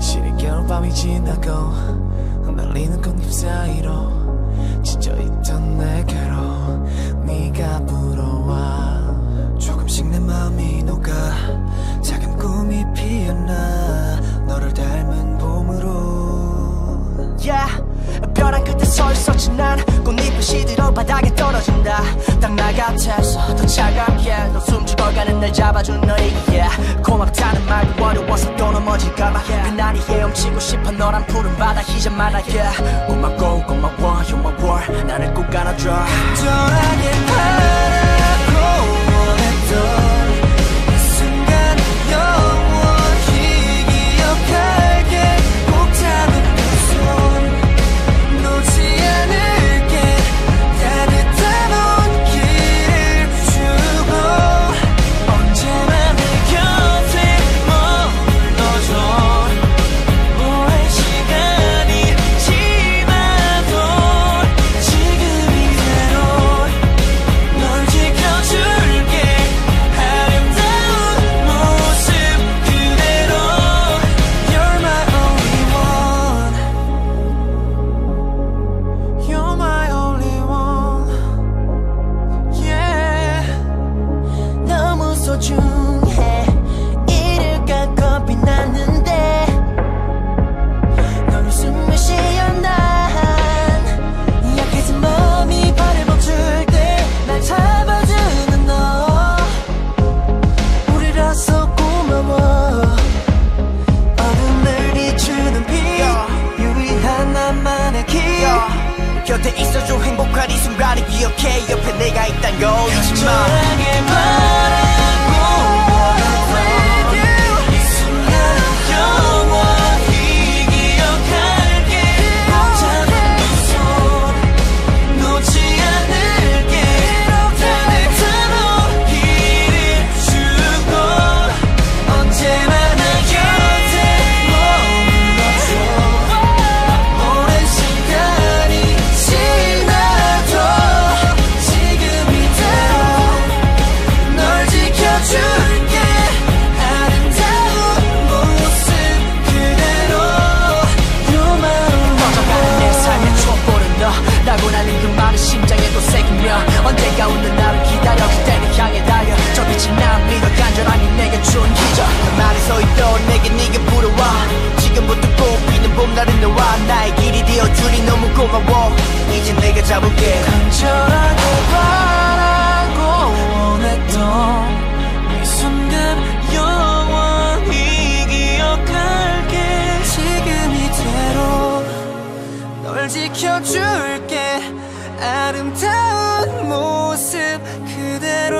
시린 겨울밤이 지나고 날리는 꽃잎 사이로 지쳐있던 내게로 네가 불어와 서 있었지 난 꽃잎은 시들어 바닥에 떨어진다. 딱 나 같아서 더 차갑게 너 숨죽어가는 날 잡아준 너에게. yeah. 고맙다는 말도 어려워서 또 넘어질까봐. 그날이 헤엄치고 싶어 너란 푸른 바다 희전만하게. 고맙고 고마워 you're my world 나를 꼭 안아줘. 전하게 곁에 있어줘 행복한 이 순간을 기억해. 옆에 내가 있단 걸 잊지 마 나의 길이 되어주니 너무 고마워. 이제 내가 잡을게. 간절하게 바라고 원했던 이 순간 영원히 기억할게. 지금 이대로 널 지켜줄게. 아름다운 모습 그대로